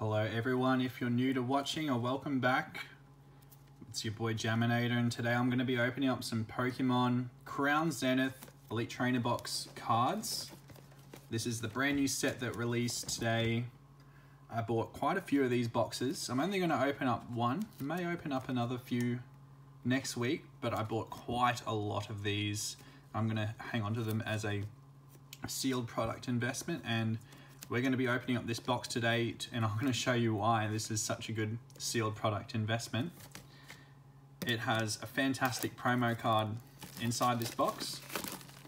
Hello everyone, if you're new to watching or welcome back. It's your boy Jaminator and today I'm going to be opening up some Pokemon Crown Zenith Elite Trainer Box cards. This is the brand new set that released today. I bought quite a few of these boxes. I'm only going to open up one, may open up another few next week, but I bought quite a lot of these. I'm going to hang on to them as a sealed product investment and we're going to be opening up this box today and I'm going to show you why this is such a good sealed product investment. It has a fantastic promo card inside this box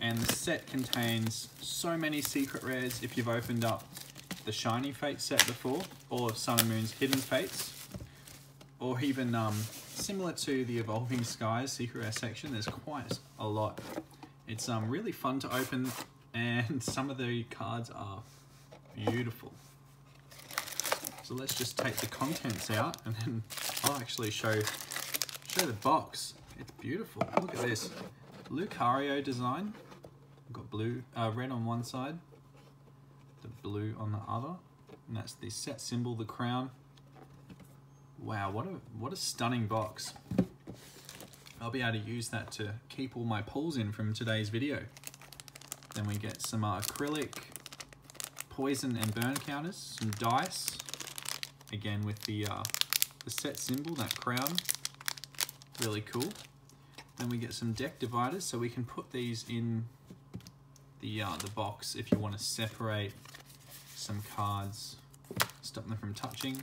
and the set contains so many secret rares if you've opened up the Shining Fates set before or Sun and Moon's Hidden Fates or even um, similar to the Evolving Skies secret rare section, there's quite a lot. It's um, really fun to open and some of the cards are Beautiful. So let's just take the contents out and then I'll actually show show the box. It's beautiful. Look at this. Lucario design. We've got blue, uh, red on one side, the blue on the other. And that's the set symbol, the crown. Wow, what a what a stunning box. I'll be able to use that to keep all my pulls in from today's video. Then we get some uh, acrylic poison and burn counters, some dice, again with the, uh, the set symbol, that crown, really cool. Then we get some deck dividers, so we can put these in the, uh, the box if you want to separate some cards, stop them from touching.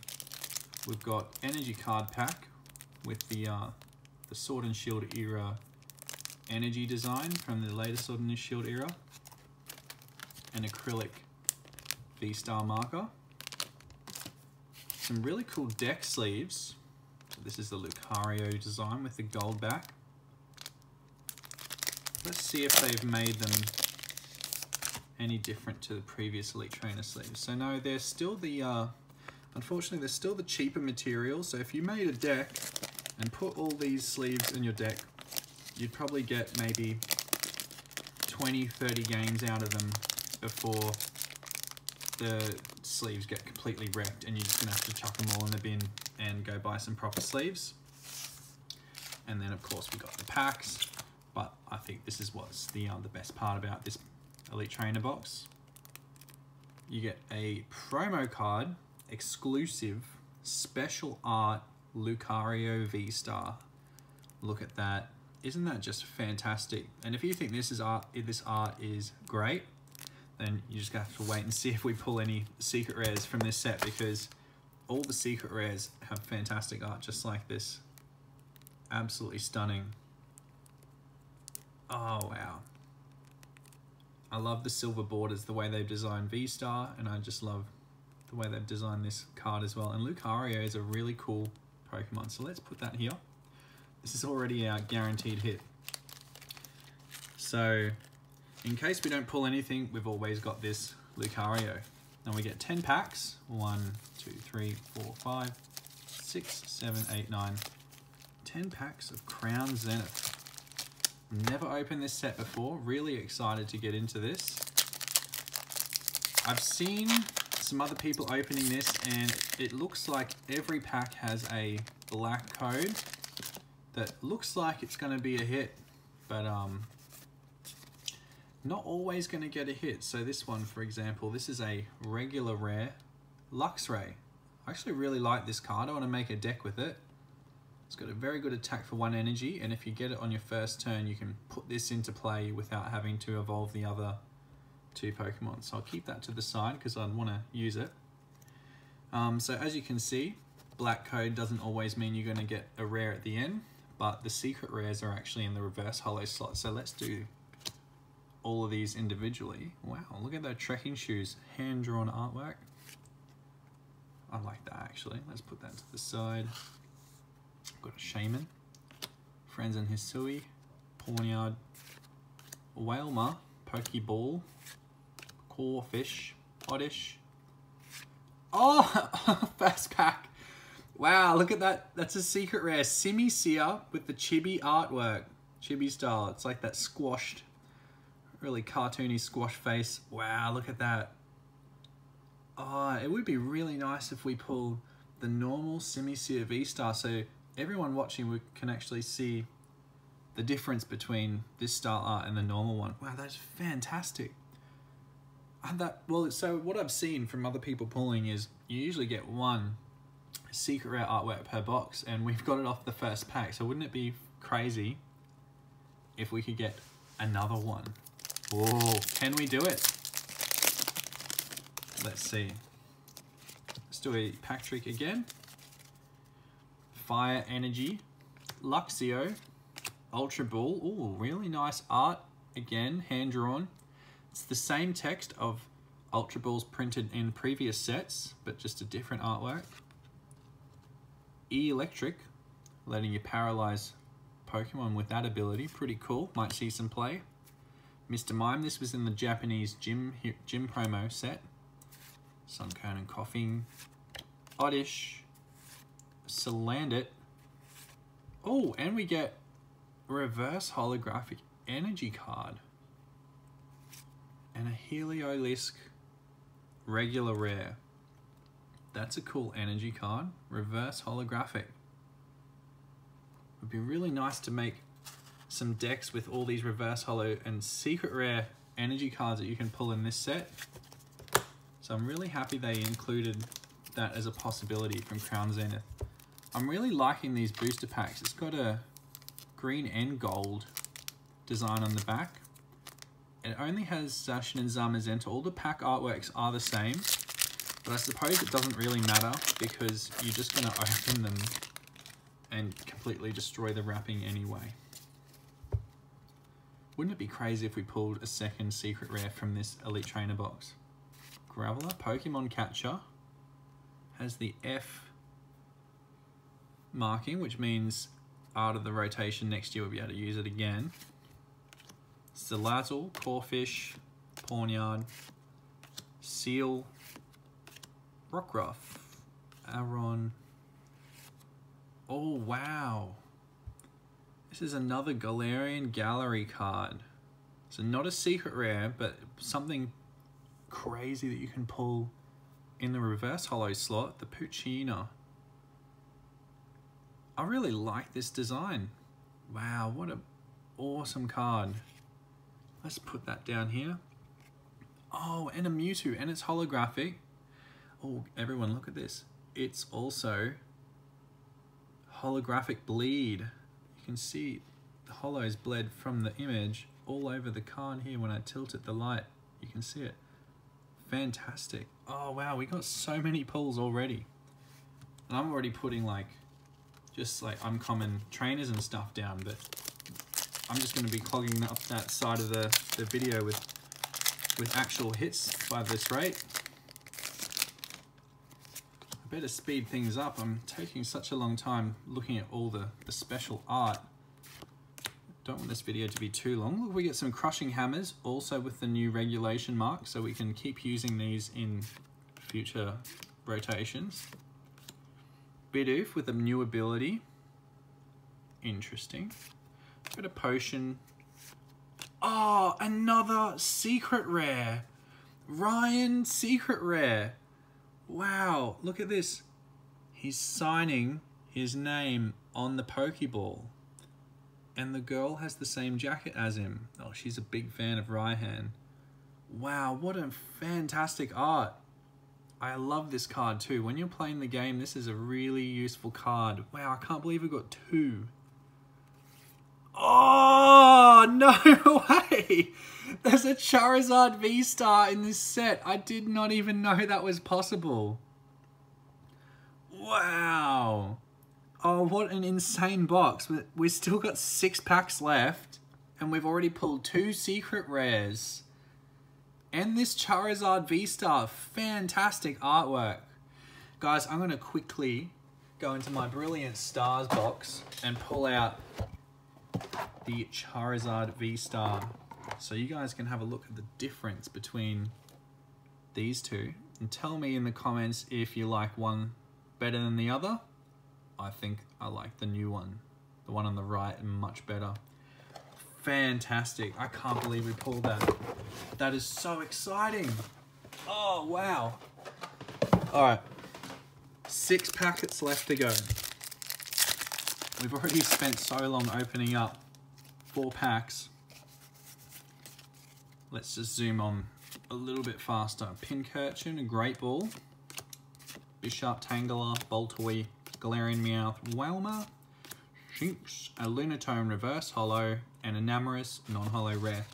We've got energy card pack with the, uh, the Sword and Shield era energy design from the latest Sword and Shield era, an acrylic V-Star marker. Some really cool deck sleeves. This is the Lucario design with the gold back. Let's see if they've made them any different to the previous Elite Trainer sleeves. So no, they're still the, uh, unfortunately, they're still the cheaper material. So if you made a deck and put all these sleeves in your deck, you'd probably get maybe 20, 30 games out of them before the sleeves get completely wrecked and you're just gonna have to chuck them all in the bin and go buy some proper sleeves. And then of course we got the packs, but I think this is what's the, uh, the best part about this Elite Trainer box. You get a promo card, exclusive, special art Lucario V-Star. Look at that. Isn't that just fantastic? And if you think this is art, this art is great, then you just have to wait and see if we pull any secret rares from this set because all the secret rares have fantastic art just like this. Absolutely stunning. Oh, wow. I love the silver borders, the way they've designed V-Star, and I just love the way they've designed this card as well. And Lucario is a really cool Pokemon, so let's put that here. This is already our guaranteed hit. So in case we don't pull anything, we've always got this Lucario. And we get 10 packs. One, two, three, four, five, six, seven, eight, nine. 10 packs of Crown Zenith. Never opened this set before. Really excited to get into this. I've seen some other people opening this and it looks like every pack has a black code that looks like it's going to be a hit. But um, not always going to get a hit. So this one, for example, this is a regular rare Luxray. I actually really like this card. I want to make a deck with it. It's got a very good attack for one energy, and if you get it on your first turn, you can put this into play without having to evolve the other two Pokemon. So I'll keep that to the side because I want to use it. Um, so as you can see, black code doesn't always mean you're going to get a rare at the end, but the secret rares are actually in the reverse holo slot. So let's do all of these individually. Wow, look at those trekking shoes, hand-drawn artwork. I like that actually. Let's put that to the side. Got a Shaymin, Friends in Hisui, Pawniard, Wailmer, Pokeball, Corphish, Oddish. Oh, fast pack. Wow, look at that. That's a secret rare. Simisear with the chibi artwork. Chibi style. It's like that squashed really cartoony squash face. Wow, look at that. Oh, it would be really nice if we pulled the normal Simisear V-Star so everyone watching can actually see the difference between this style art and the normal one. Wow, that's fantastic. And that well, so what I've seen from other people pulling is you usually get one secret rare artwork per box, and we've got it off the first pack. So wouldn't it be crazy if we could get another one? Oh, can we do it? Let's see. Let's do a pack trick again. Fire Energy, Luxio, Ultra Ball. Oh, really nice art. Again, hand drawn. It's the same text of Ultra Balls printed in previous sets, but just a different artwork. Eelektrik, letting you paralyze Pokemon with that ability. Pretty cool. Might see some play. Mr. Mime, this was in the Japanese gym, gym promo set. Sunkern and Koffing. Oddish. Salandit. Oh, and we get reverse holographic energy card. And a Heliolisk regular rare. That's a cool energy card. Reverse holographic. Would be really nice to make some decks with all these reverse hollow and secret rare energy cards that you can pull in this set. So I'm really happy they included that as a possibility from Crown Zenith. I'm really liking these booster packs. It's got a green and gold design on the back. It only has Zacian and Zamazenta. All the pack artworks are the same, but I suppose it doesn't really matter because you're just going to open them and completely destroy the wrapping anyway. Wouldn't it be crazy if we pulled a second secret rare from this Elite Trainer box? Graveler, Pokemon Catcher, has the F marking, which means out of the rotation next year we'll be able to use it again. Salazzle, Corphish, Pawniard, Seel, Rockruff, Aron. Oh, wow. This is another Galarian Gallery card. So not a secret rare, but something crazy that you can pull in the reverse hollow slot, the Poochyena. I really like this design. Wow, what an awesome card. Let's put that down here. Oh, and a Mewtwo, and it's holographic. Oh, everyone look at this. It's also holographic bleed. You can see the hollows bled from the image all over the card here when I tilt it the light. You can see it. Fantastic. Oh wow, we got so many pulls already. And I'm already putting like, just like uncommon trainers and stuff down, but I'm just going to be clogging up that side of the, the video with, with actual hits by this rate. Better speed things up. I'm taking such a long time looking at all the, the special art don't want this video to be too long. Look, we get some crushing hammers also with the new regulation mark so we can keep using these in future rotations. Bidoof with a new ability. Interesting. Bit of potion. Oh, another secret rare. Raihan secret rare. Wow, look at this. He's signing his name on the Pokeball and the girl has the same jacket as him. Oh, she's a big fan of Raihan. Wow, what a fantastic art. I love this card too. When you're playing the game, this is a really useful card. Wow, I can't believe we got two. Oh, no way! There's a Charizard V-Star in this set. I did not even know that was possible. Wow. Oh, what an insane box. We've still got six packs left, and we've already pulled two secret rares. And this Charizard V-Star, fantastic artwork. Guys, I'm going to quickly go into my Brilliant Stars box and pull out the Charizard V-Star. So you guys can have a look at the difference between these two. And tell me in the comments if you like one better than the other. I think I like the new one. The one on the right much better. Fantastic. I can't believe we pulled that. That is so exciting. Oh, wow. All right. Six packets left to go. We've already spent so long opening up four packs. Let's just zoom on a little bit faster. Pincurchin, a Great Ball. Bisharp Tangela, Voltoi, Galarian Meowth, Wailmer, Shinx, a Lunatone Reverse Holo, and Enamorus Non-Holo Rare.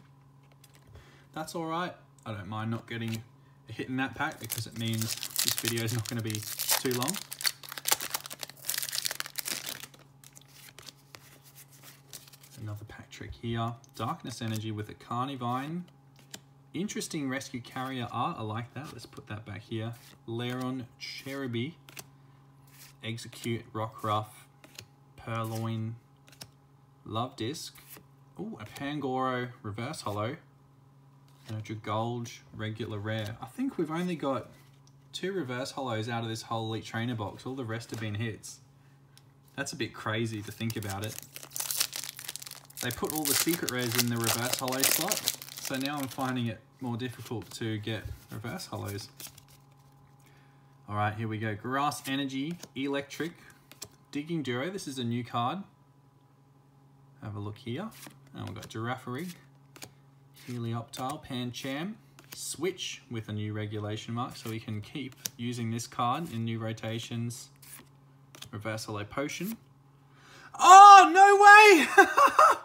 That's alright. I don't mind not getting a hit in that pack because it means this video is not going to be too long. Another pack trick here. Darkness Energy with a Carnivine. Interesting Rescue Carrier art. I like that. Let's put that back here. Lairon Cherubi. Exeggcute Rockruff. Purrloin. Love Disc. Oh, a Pangoro Reverse Hollow. And a Dragalge Regular Rare. I think we've only got two Reverse Hollows out of this whole Elite Trainer box. All the rest have been hits. That's a bit crazy to think about it. They put all the secret rares in the reverse holo slot, so now I'm finding it more difficult to get reverse hollows. All right, here we go. Grass Energy, Electric, Digging Duo. This is a new card. Have a look here. And we've got Girafarig, Helioptile, Pancham, Switch with a new regulation mark, so we can keep using this card in new rotations. Reverse Holo Potion. Oh, no way!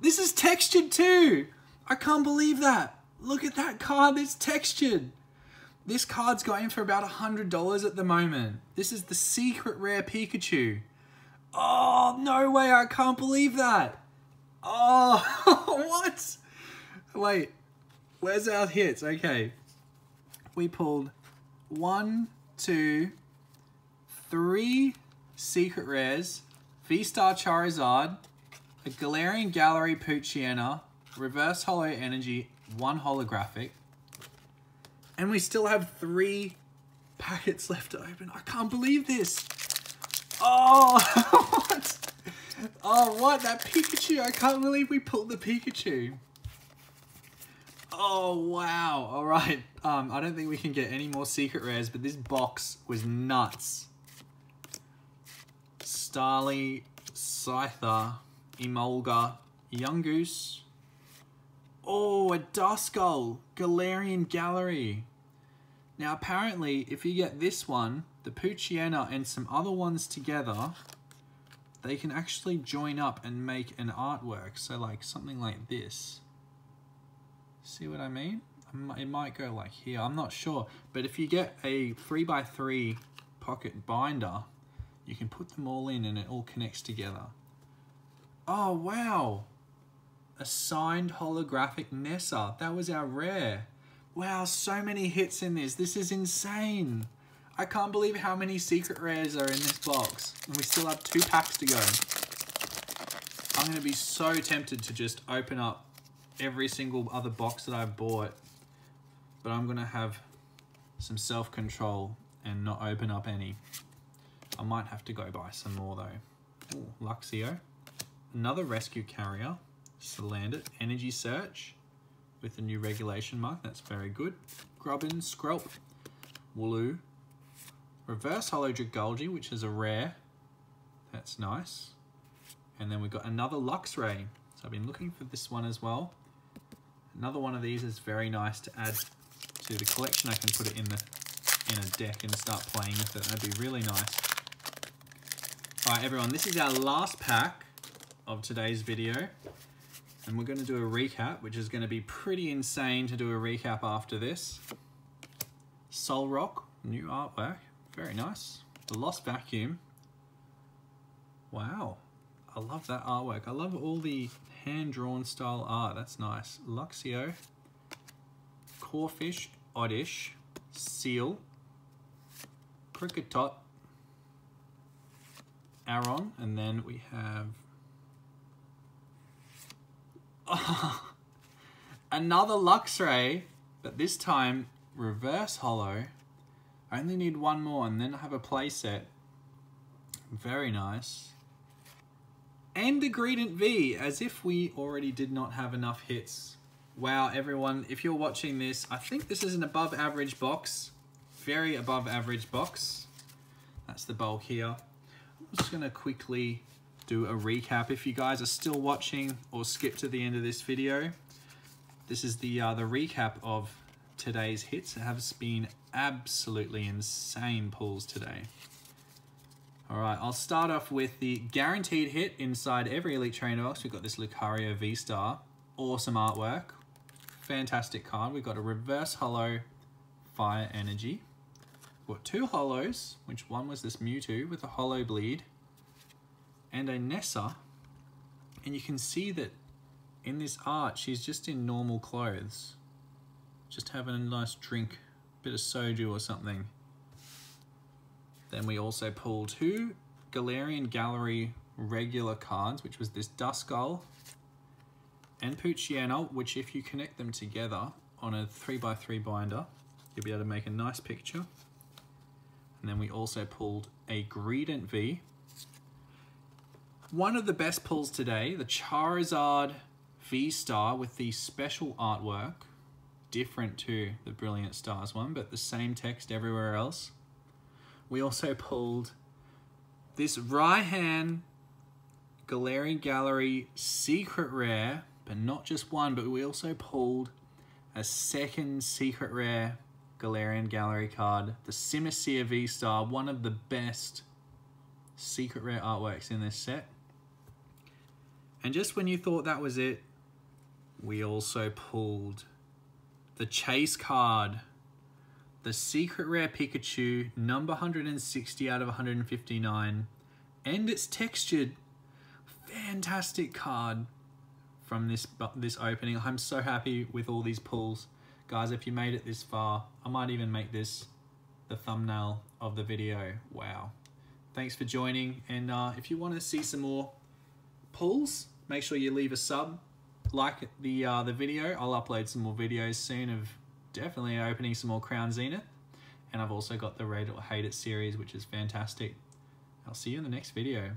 This is textured too. I can't believe that. Look at that card, it's textured. This card's going for about a $100 at the moment. This is the secret rare Pikachu. Oh, no way, I can't believe that. Oh, what? Wait, where's our hits? Okay, we pulled one, two, three secret rares, V-Star Charizard, a Galarian Gallery Poochyena, Reverse Holo Energy, one holographic, and we still have three packets left to open. I can't believe this. Oh, what? Oh, what? That Pikachu. I can't believe we pulled the Pikachu. Oh, wow. All right. Um, I don't think we can get any more secret rares, but this box was nuts. Starly, Scyther, Emolga, Yungoos. Oh, a Duskull, Galarian Gallery. Now, apparently, if you get this one, the Poochyena, and some other ones together, they can actually join up and make an artwork. So, like, something like this. See what I mean? It might go like here. I'm not sure. But if you get a 3x3 pocket binder, you can put them all in and it all connects together. Oh, wow. A signed holographic Nessa. That was our rare. Wow, so many hits in this. This is insane. I can't believe how many secret rares are in this box. And we still have two packs to go. I'm going to be so tempted to just open up every single other box that I've bought. But I'm going to have some self-control and not open up any. I might have to go buy some more though. Ooh, Luxio another rescue carrier, Salandit, Energy Search with a new regulation mark, that's very good. Grubbin, Skrelp, Wooloo, Reverse Holo Dragalge, which is a rare, that's nice. And then we've got another Luxray, so I've been looking for this one as well. Another one of these is very nice to add to the collection. I can put it in the in a deck and start playing with it. That'd be really nice. All right, everyone, this is our last pack of today's video. And we're going to do a recap, which is going to be pretty insane to do a recap after this. Solrock, new artwork, very nice. The Lost Vacuum. Wow, I love that artwork. I love all the hand-drawn style art, that's nice. Luxio, Corphish, Oddish, Seel, Kricketot, Aron, and then we have Another Luxray, but this time reverse hollow. I only need one more and then I have a playset. Very nice. And a Greedent V, as if we already did not have enough hits. Wow, everyone, if you're watching this, I think this is an above average box very above average box. That's the bulk here. I'm just gonna quickly do a recap. If you guys are still watching or skip to the end of this video, this is the uh, the recap of today's hits. It has been absolutely insane pulls today. All right, I'll start off with the guaranteed hit inside every Elite Trainer box. We've got this Lucario V-Star. Awesome artwork. Fantastic card. We've got a reverse hollow Fire Energy. We've got two hollows, which one was this Mewtwo with a hollow bleed. And a Nessa. And you can see that in this art, she's just in normal clothes. Just having a nice drink, a bit of soju or something. Then we also pulled two Galarian Gallery regular cards, which was this Duskull and Poochyena, which if you connect them together on a 3x3 binder, you'll be able to make a nice picture. And then we also pulled a Greedent V. One of the best pulls today, the Charizard V-Star with the special artwork, different to the Brilliant Stars one, but the same text everywhere else we also pulled this Raihan Galarian Gallery Secret Rare, but not just one, but we also pulled a second Secret Rare Galarian Gallery card, the Simisear V-Star, one of the best Secret Rare artworks in this set. And just when you thought that was it, we also pulled the Chase card the Secret Rare Pikachu, number 160 out of 159, and it's textured. Fantastic card from this this opening. I'm so happy with all these pulls. Guys, if you made it this far, I might even make this the thumbnail of the video. Wow. Thanks for joining, and uh, if you want to see some more pulls, make sure you leave a sub, like the uh, the video. I'll upload some more videos soon of definitely opening some more Crown Zenith. And I've also got the Rate or Hate It series, which is fantastic. I'll see you in the next video.